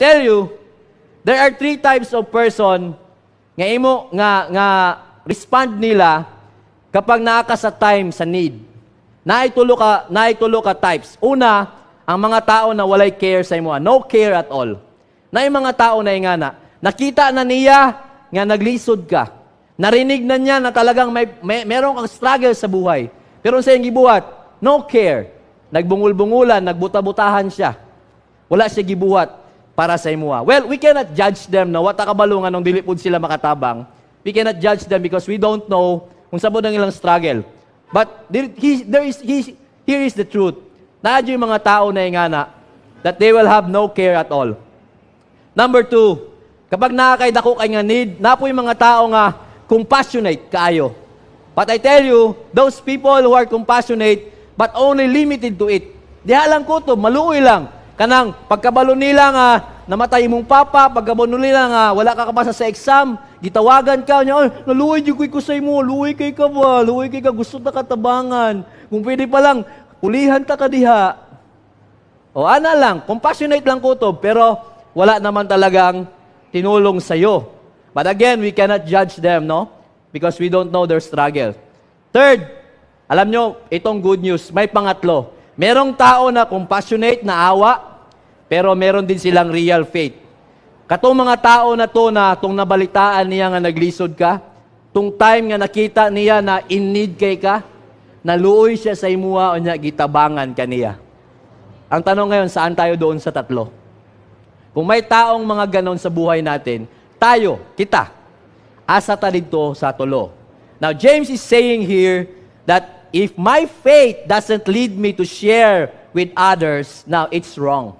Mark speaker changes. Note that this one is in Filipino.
Speaker 1: tell you, there are three types of person nga imo nga nga respond nila kapag naa sa time sa need. Naitulo ka, naitulo ka types. Una, ang mga tao na walay care sa imo, no care at all. Na yung mga tao na ingana, nakita na niya nga naglisod ka. Narinig na niya na talagang may, may meron kang struggle sa buhay. Pero sa iyong gibuhat, no care. Nagbungul-bungulan, nagbuta-butahan siya. Wala siya gibuhat para sa imuha. Well, we cannot judge them na wata kabalungan nung dili pud sila makatabang. We cannot judge them because we don't know kung sabod ang ilang struggle. But there, he, there is, he, here is the truth. Naadyo yung mga tao na ingana that they will have no care at all. Number two, kapag nakakaidako kay nga need, napo yung mga tao nga compassionate kaayo. But I tell you, those people who are compassionate but only limited to it. Diha lang ko to, maluoy lang. Kanang pagkabalo nila nga namatay mong papa, pagkabalo nila nga wala ka kapasa sa exam, gitawagan ka niya, "Ay, naluoy jud ko sa imo, luoy kay ka ba? Luoy kay ka gusto ta katabangan. Kung pwede pa lang, ulihan ta ka diha." O ana lang, compassionate lang ko to, pero wala naman talagang tinulong sa iyo. But again, we cannot judge them, no? Because we don't know their struggle. Third, alam nyo, itong good news, may pangatlo. Merong tao na compassionate, na awa, pero meron din silang real faith. Katong mga tao na to na tung nabalitaan niya nga naglisod ka, tung time nga nakita niya na in need kay ka, naluoy siya sa imuha o niya gitabangan ka niya. Ang tanong ngayon, saan tayo doon sa tatlo? Kung may taong mga ganon sa buhay natin, tayo, kita, asa ta dito sa tulo. Now, James is saying here that if my faith doesn't lead me to share with others, now it's wrong.